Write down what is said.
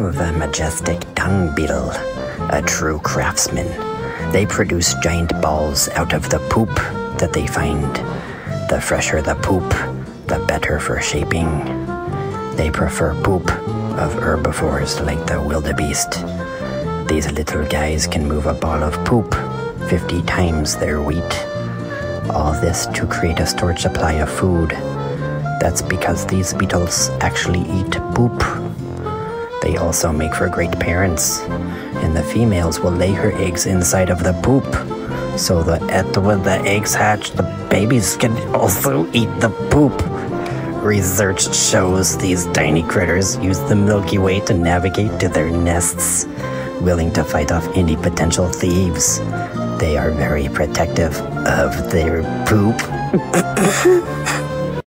The majestic dung beetle, a true craftsman. They produce giant balls out of the poop that they find. The fresher the poop, the better for shaping. They prefer poop of herbivores like the wildebeest. These little guys can move a ball of poop 50 times their weight. All this to create a storage supply of food. That's because these beetles actually eat poop. They also make for great parents, and the females will lay her eggs inside of the poop. So that when the eggs hatch, the babies can also eat the poop. Research shows these tiny critters use the Milky Way to navigate to their nests, willing to fight off any potential thieves. They are very protective of their poop.